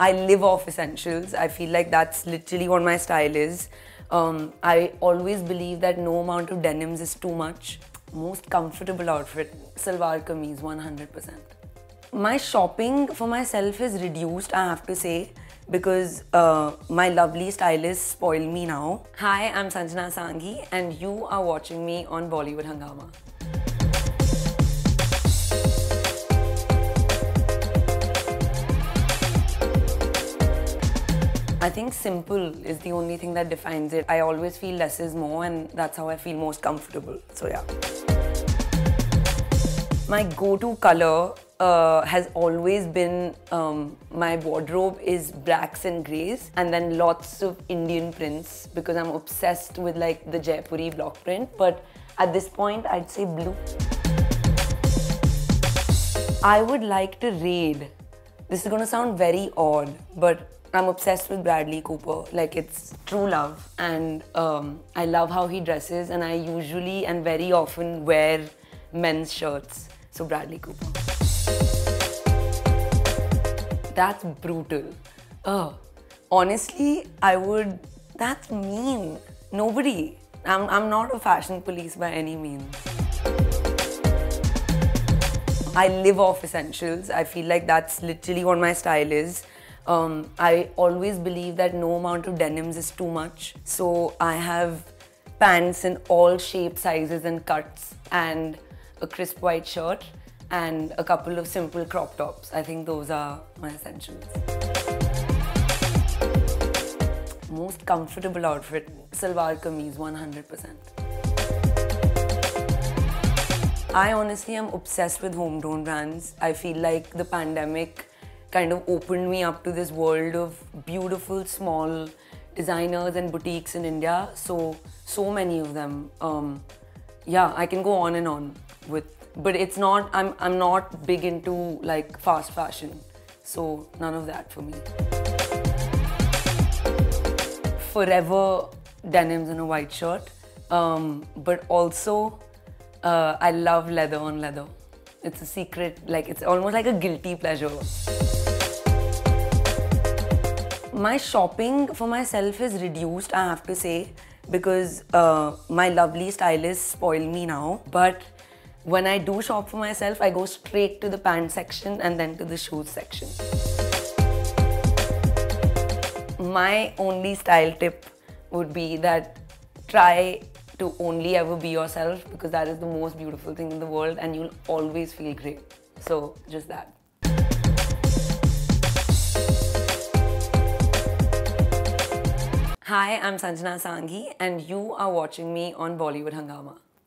I live off essentials. I feel like that's literally what my style is. Um, I always believe that no amount of denims is too much. Most comfortable outfit, salwar kameez, 100%. My shopping for myself is reduced, I have to say, because uh, my lovely stylist spoiled me now. Hi, I'm Sanjana Sanghi, and you are watching me on Bollywood Hungama. I think simple is the only thing that defines it. I always feel less is more, and that's how I feel most comfortable. So, yeah. My go to color uh, has always been um, my wardrobe is blacks and grays, and then lots of Indian prints because I'm obsessed with like the Jaipuri block print. But at this point, I'd say blue. I would like to raid. This is gonna sound very odd, but I'm obsessed with Bradley Cooper. Like it's true love, and um, I love how he dresses. And I usually and very often wear men's shirts. So Bradley Cooper. That's brutal. Oh, honestly, I would. That's mean. Nobody. I'm, I'm not a fashion police by any means. I live off essentials. I feel like that's literally what my style is. Um, I always believe that no amount of denims is too much. So I have pants in all shapes, sizes, and cuts, and a crisp white shirt, and a couple of simple crop tops. I think those are my essentials. Most comfortable outfit, salwar kameez, 100%. I honestly am obsessed with homegrown brands. I feel like the pandemic kind of opened me up to this world of beautiful small designers and boutiques in India. So, so many of them. Um, yeah, I can go on and on with, but it's not, I'm, I'm not big into like fast fashion. So, none of that for me. Forever denims and a white shirt. Um, but also, uh, I love leather on leather. It's a secret, like it's almost like a guilty pleasure my shopping for myself is reduced, I have to say, because uh, my lovely stylist spoiled me now. But when I do shop for myself, I go straight to the pants section and then to the shoes section. My only style tip would be that try to only ever be yourself because that is the most beautiful thing in the world and you'll always feel great. So, just that. Hi, I'm Sanjana Sanghi, and you are watching me on Bollywood Hungama.